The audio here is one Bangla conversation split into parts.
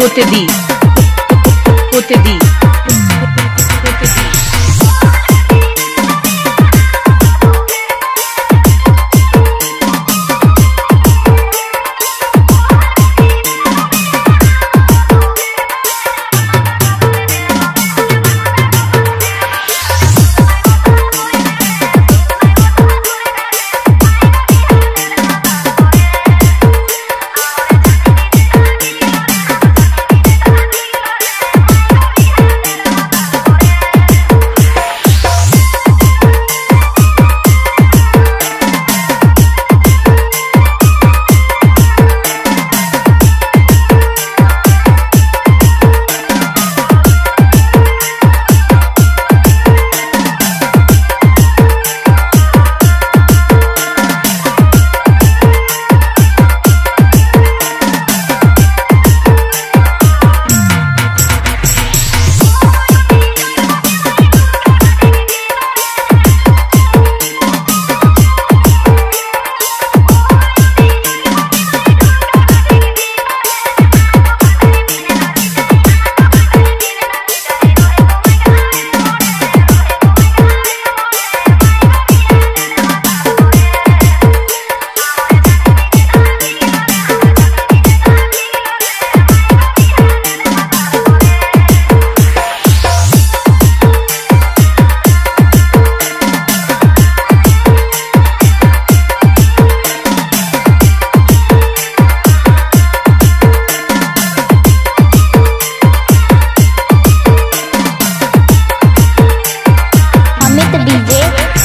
করতে দিই করতে দিই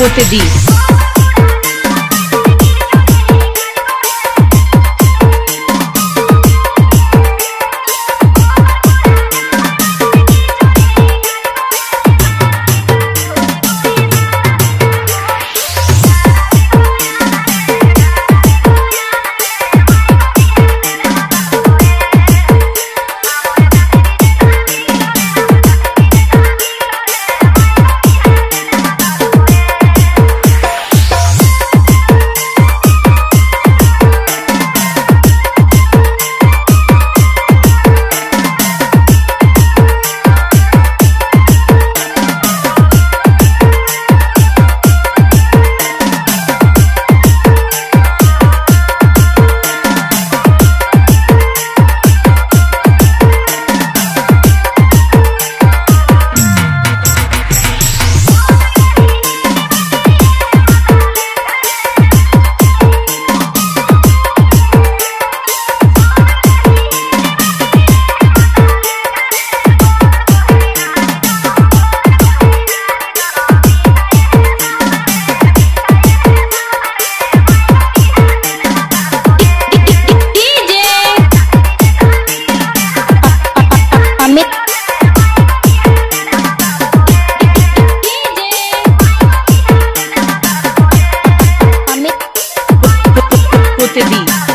você diz. City.